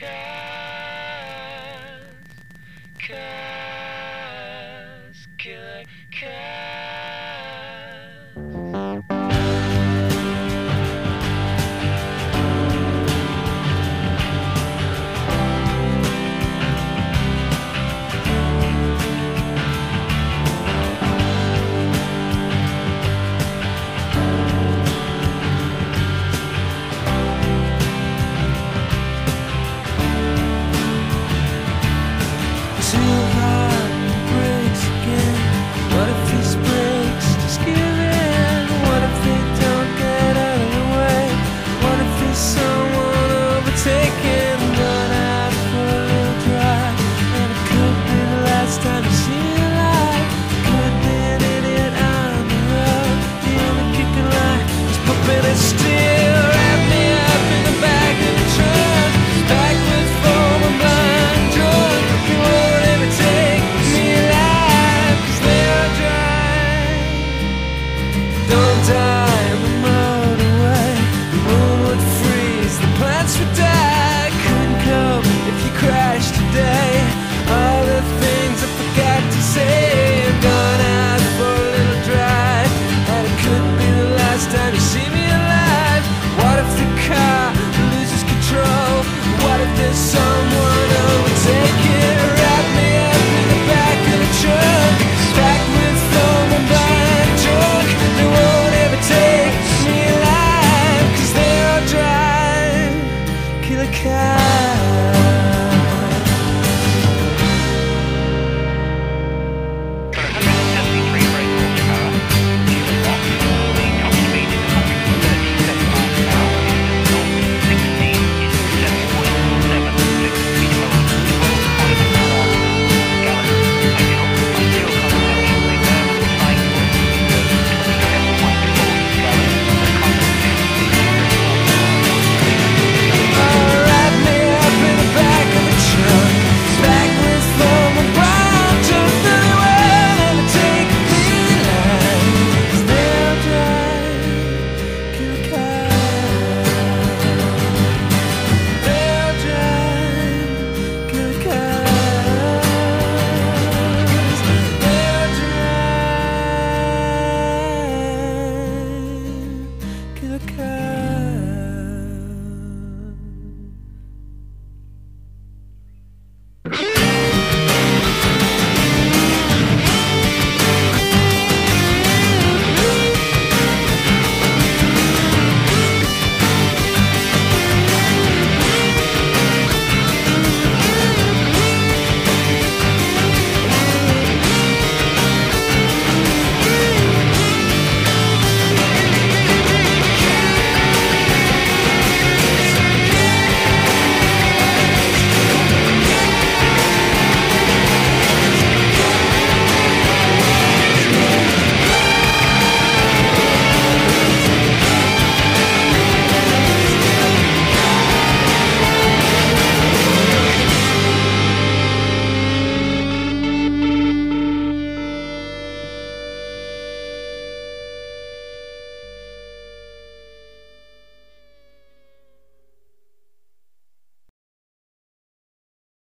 Cause, Killer cat.